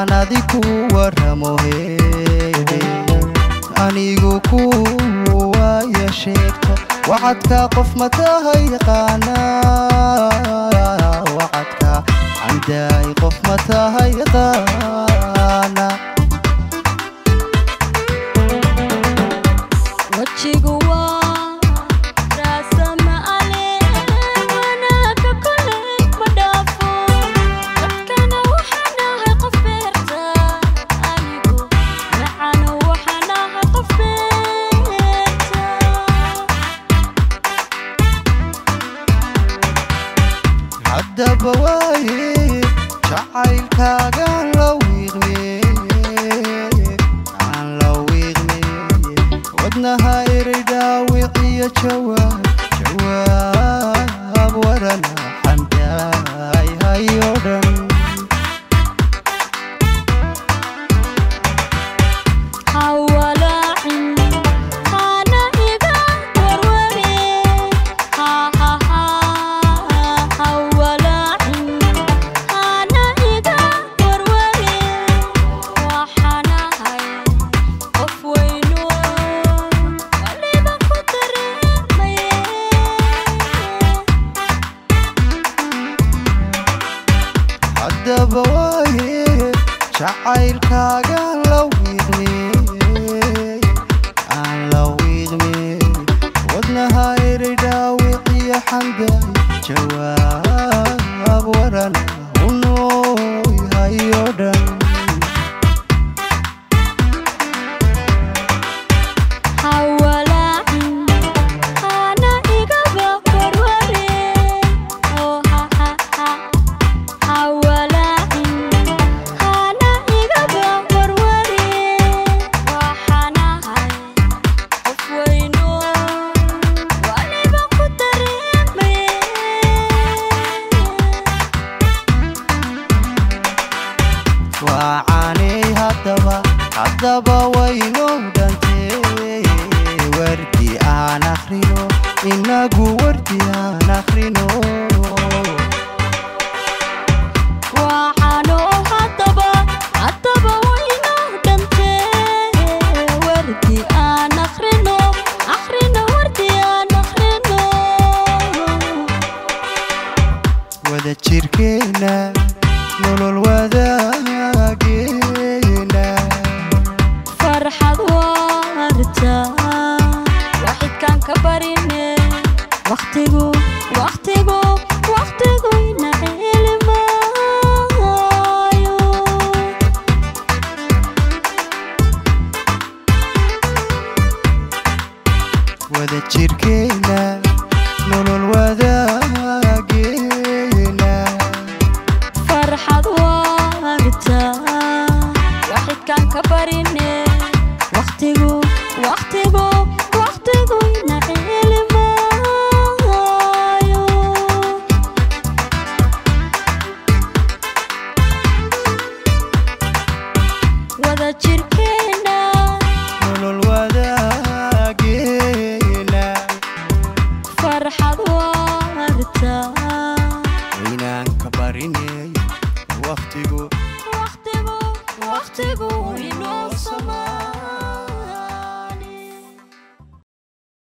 anadi ku waramoheede anigu kuwaaya sheegto waxadka qof mataha yaqaanaa dabawaye jacaylkaaga la wiiqme aan la wiiqme wadnaha erigaa wiiciyo jawaab jawaab waran daba waaye jacaylkaaga la widmey aan la widmey wadnaha eray dhaawiciyo xangay jawaab macaanay haddaba haddaba waynoo dhantee wardi aan akhrino inagu wardi aan akhrino wadajirkeena nolol wadaag باقينا فرحة ورتا واحد كان كبرني وقتقو وقتقو وقتقو ينعيل مايو وذا تشيركينا نونو الوذا فرحة ورتا habarine waqtigu waqtigu waqtigu ina ilmaayo wada jirkeena nolol wadaageena farxad waarta inaan ka barine waqtigu waqtigu Partez-vous, in Osama.